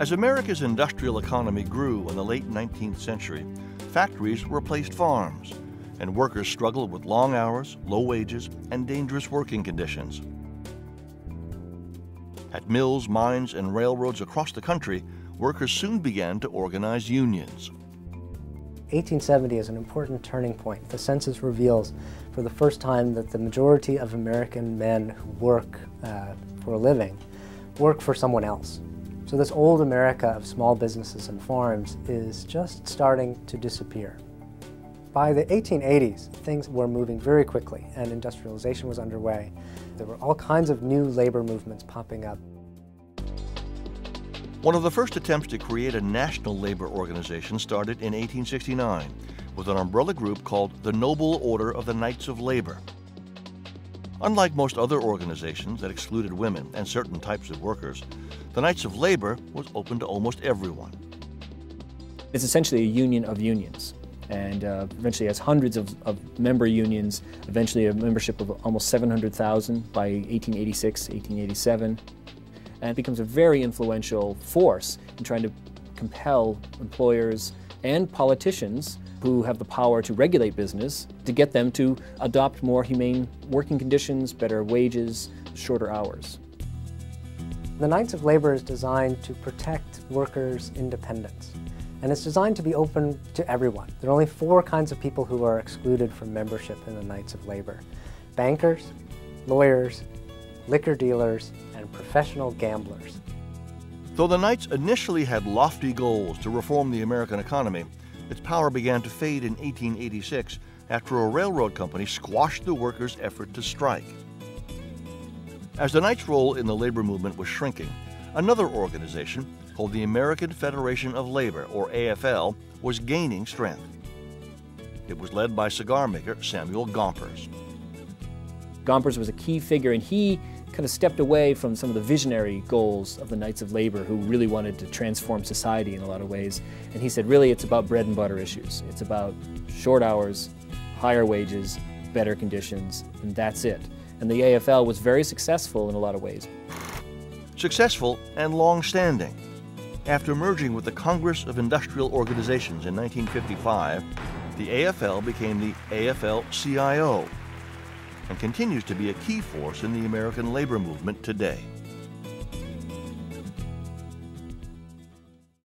As America's industrial economy grew in the late 19th century, factories replaced farms, and workers struggled with long hours, low wages, and dangerous working conditions. At mills, mines, and railroads across the country, workers soon began to organize unions. 1870 is an important turning point. The census reveals for the first time that the majority of American men who work uh, for a living work for someone else. So this old America of small businesses and farms is just starting to disappear. By the 1880s, things were moving very quickly and industrialization was underway. There were all kinds of new labor movements popping up. One of the first attempts to create a national labor organization started in 1869 with an umbrella group called the Noble Order of the Knights of Labor. Unlike most other organizations that excluded women and certain types of workers, the Knights of Labor was open to almost everyone. It's essentially a union of unions and uh, eventually has hundreds of, of, member unions, eventually a membership of almost 700,000 by 1886, 1887 and it becomes a very influential force in trying to compel employers and politicians who have the power to regulate business to get them to adopt more humane working conditions, better wages, shorter hours. The Knights of Labor is designed to protect workers' independence. And it's designed to be open to everyone. There are only four kinds of people who are excluded from membership in the Knights of Labor. Bankers, lawyers, liquor dealers, and professional gamblers. Though the Knights initially had lofty goals to reform the American economy, its power began to fade in 1886 after a railroad company squashed the workers' effort to strike. As the Knights' role in the labor movement was shrinking, another organization called the American Federation of Labor, or AFL, was gaining strength. It was led by cigar maker Samuel Gompers. Gompers was a key figure, and he kind of stepped away from some of the visionary goals of the Knights of Labor who really wanted to transform society in a lot of ways. And he said, really, it's about bread and butter issues. It's about short hours, higher wages, better conditions, and that's it. And the AFL was very successful in a lot of ways. Successful and long-standing. After merging with the Congress of Industrial Organizations in 1955, the AFL became the AFL-CIO, and continues to be a key force in the American labor movement today.